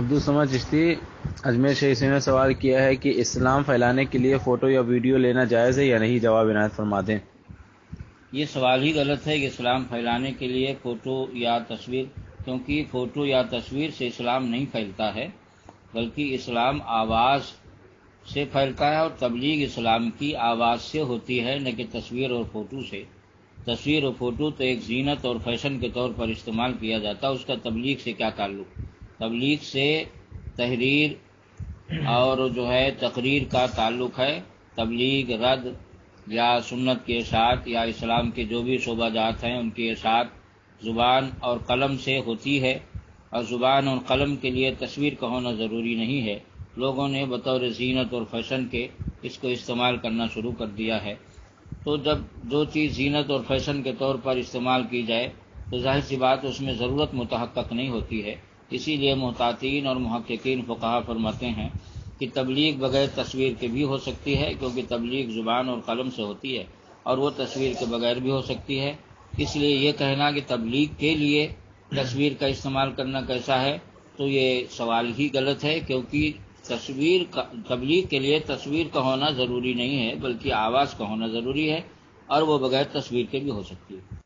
عبدالسمد چشتی، اجمیر شہیسی نے سوال کیا ہے کہ اسلام پھیلانے کے لیے فوٹو یا ویڈیو لینا جائز ہے یا نہیں؟ جواب عنایت فرما دیں یہ سوال ہی غلط ہے کہ اسلام پھیلانے کے لیے فوٹو یا تصویر، کیونکہ فوٹو یا تصویر سے اسلام نہیں پھیلتا ہے، بلکہ اسلام آواز سے پھیلتا ہے اور تبلیغ اسلام کی آواز سے ہوتی ہے، نہ کہ تصویر اور فوٹو سے۔ تصویر اور فوٹو تو ایک زینت اور فیشن کے طور پر استعمال کیا جاتا ہے، اس کا تبلیغ سے کیا تعلق؟ تبلیغ سے تحریر اور جو ہے تقریر کا تعلق ہے، تبلیغ، رد یا سنت کے ساتھ یا اسلام کے جو بھی شعبہ جات ہیں، ان کے ساتھ زبان اور قلم سے ہوتی ہے۔ اور زبان اور قلم کے لیے تصویر کا ہونا ضروری نہیں ہے۔ لوگوں نے بطور زینت اور فیشن کے اس کو استعمال کرنا شروع کر دیا ہے۔ تو جب جو چیز زینت اور فیشن کے طور پر استعمال کی جائے، تو ظاہر سی بات اس میں ضرورت متحقق نہیں ہوتی ہے۔ اسی لیے محتاطین اور محققین فقہ فرماتے ہیں کہ تبلیغ بغیر تصویر کے بھی ہو سکتی ہے، کیونکہ تبلیغ زبان اور قلم سے ہوتی ہے، اور وہ تصویر کے بغیر بھی ہو سکتی ہے۔ اس لیے یہ کہنا کہ تبلیغ کے لیے تصویر کا استعمال کرنا کیسا ہے، تو یہ سوال ہی غلط ہے، کیونکہ تصویر کا، تبلیغ کے لیے تصویر کا ہونا ضروری نہیں ہے، بلکہ آواز کا ہونا ضروری ہے، اور وہ بغیر تصویر کے بھی ہو سکتی ہے۔